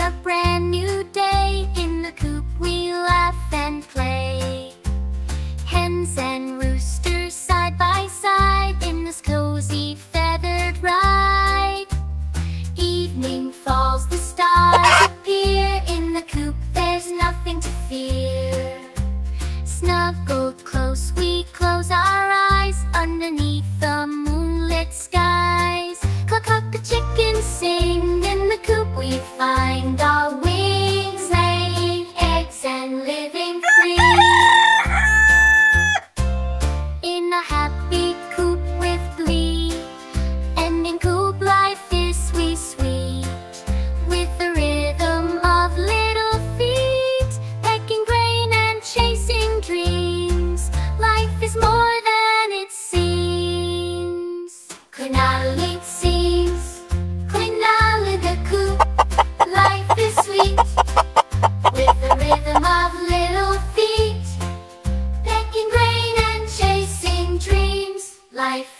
a brand Life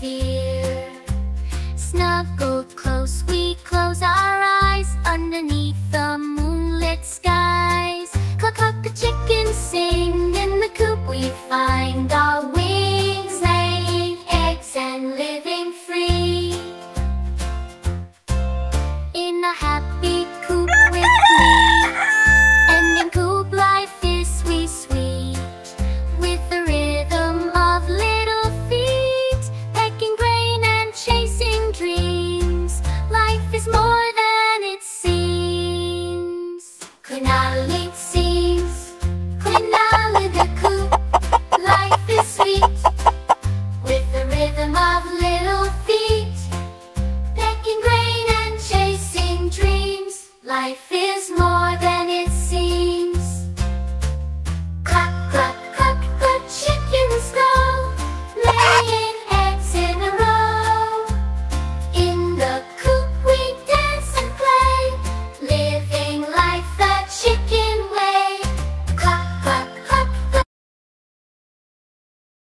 fear. Snuggle close, we close our eyes underneath the moonlit skies. Cluck, cluck, the chickens sing, in the coop we find our wings laying eggs and living free. In a happy Life is more.